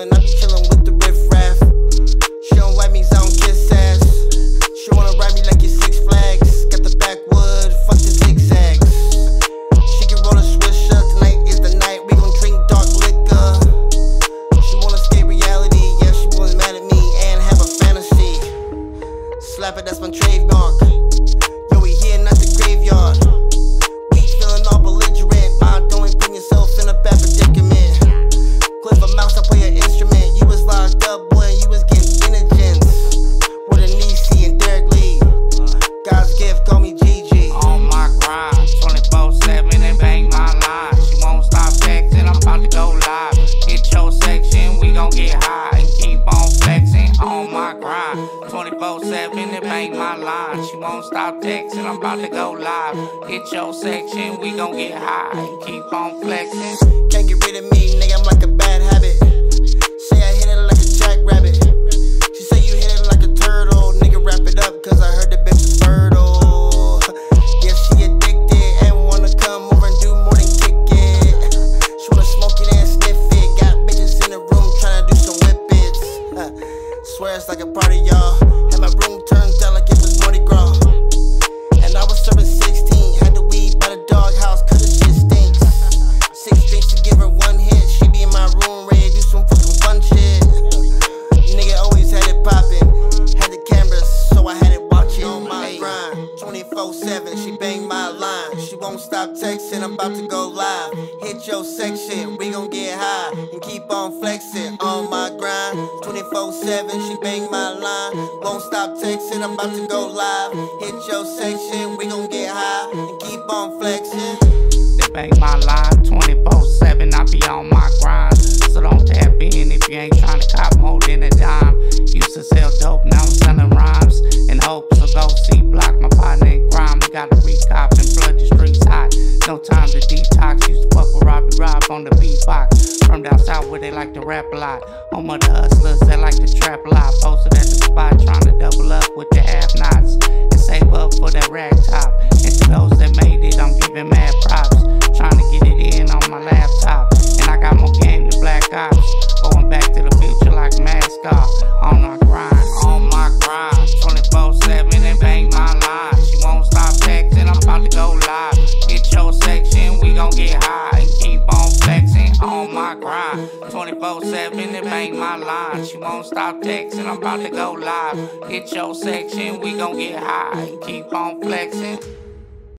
doing, I be just chilling with the riff raff. She don't wipe me, I don't kiss ass. She wanna ride me like it's Six Flags. Got the backwood, fuck the zigzags. She can roll a swisher, tonight is the night, we gon' drink dark liquor. She wanna escape reality, yeah, she was mad at me and have a fantasy. Slap it, that's my trick. Won't stop texting. I'm about to go live. Hit your section, we gon' get high keep on flexing. Can't get rid of me, nigga, I'm like a bad habit. Say I hit it like a jackrabbit. She say you hit it like a turtle. Nigga, wrap it up, cause I heard the bitch is fertile. Yeah, she addicted and wanna come over and do more than kick it. She wanna smoke it and sniff it. Got bitches in the room tryna do some whippets. Swear it's like a party, y'all. Had my room turned out 24-7, she bang my line. She won't stop texting, I'm about to go live. Hit your section, we gon' get high. And keep on flexing on my grind. 24-7, she bang my line. Won't stop texting, I'm about to go live. Hit your section, we gon' get high. And keep on flexing. They bang my line 24-7, I be on my grind. So don't tap in if you ain't tryna cop more than a dime. Used to sell dope, now I'm selling rhymes. And hopes of ghosts like to rap a lot. Home of the hustlers that like to trap a lot. 7 and bang my line. She won't stop texting, I'm about to go live. Hit your section, we gon' get high. Keep on flexing.